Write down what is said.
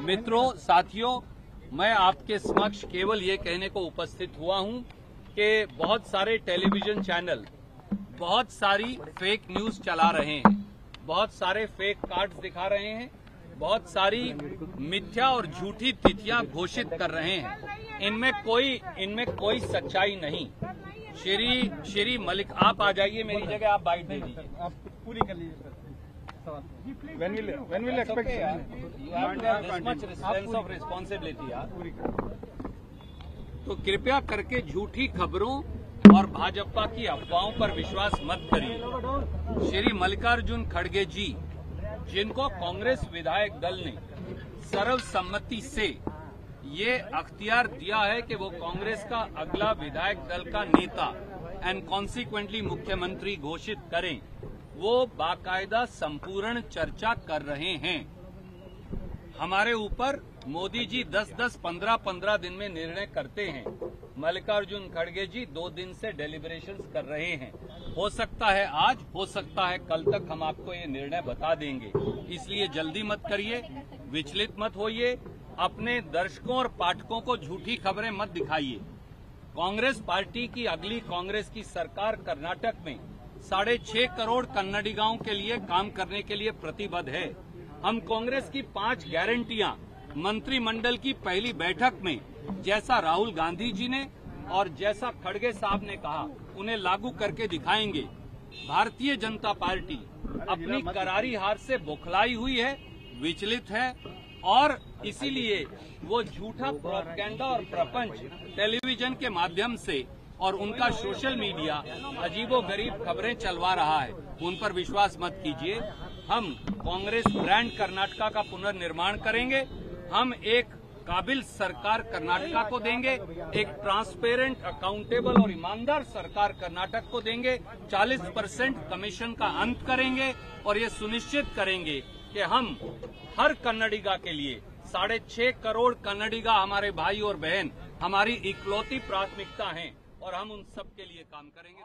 मित्रों, साथियों, मैं आपके समक्ष केवल ये कहने को उपस्थित हुआ हूँ कि बहुत सारे टेलीविज़न चैनल बहुत सारी फेक न्यूज़ चला रहे हैं, बहुत सारे फेक कार्ड्स दिखा रहे हैं, बहुत सारी मिथ्या और झूठी तिथियाँ घोषित कर रहे हैं। इनमें कोई इनमें कोई सच्चाई नहीं। श्री श्री मलिक, आप आ जाइए, मेरी जगह आप बाइट दे दीजिए। आप पूरी कर लीजिए when will when will expect You have to have much sense of responsibility, यार। पूरी कर। तो कृपया करके झूठी खबरों और भाजपा की अफवाहों पर विश्वास मत करिए। श्री मल्लिकार्जुन खड़गे जी जिनको कांग्रेस विधायक दल ने सर्वसम्मति से ये अख्तियार दिया है कि वो कांग्रेस का अगला विधायक दल का नेता एंड कॉन्सिक्वेंटली मुख्यमंत्री घोषित करें। वो बाकायदा संपूर्ण चर्चा कर रहे हैं। हमारे ऊपर मोदी जी 10-10, 15-15 दिन में निर्णय करते हैं। मल्लिकार्जुन खड़गे जी दो दिन से डेलिब्रेशन कर रहे हैं। हो सकता है आज हो सकता है कल तक हम आपको ये निर्णय बता देंगे। इसलिए जल्दी मत करिए विचलित मत होइए अपने दर्शकों और पाठकों को झूठी खबरें मत दिखाइए। कांग्रेस पार्टी की अगली कांग्रेस की सरकार कर्नाटक में साढ़े छह करोड़ कन्नडिगांव के लिए काम करने के लिए प्रतिबद्ध है। हम कांग्रेस की पाँच गारंटियाँ मंत्रिमंडल की पहली बैठक में, जैसा राहुल गांधी जी ने और जैसा खड़गे साहब ने कहा, उन्हें लागू करके दिखाएँगे। भारतीय जनता पार्टी अपनी करारी हार से बौखलाई हुई है, विचलित है और इसीलिए वो झूठा प्रोपगेंडा और प्रपंच टेलीविज़न के माध्यम से और उनका सोशल मीडिया अजीबो गरीब खबरें चलवा रहा है। उन पर विश्वास मत कीजिए। हम कांग्रेस ब्रांड कर्नाटका का पुनर्निर्माण करेंगे। हम एक काबिल सरकार कर्नाटका को देंगे। एक ट्रांसपेरेंट, अकाउंटेबल और ईमानदार सरकार कर्नाटक को देंगे। 40 परसेंट कमीशन का अंत करेंगे और ये सुनिश्चित करेंगे कि हम हर कन्नडिगा के लिए, साढ़े छह करोड़ कन्नडिगा हमारे भाई और बहन, हमारी इकलौती प्राथमिकता हैं। और हम उन सब के लिए काम करेंगे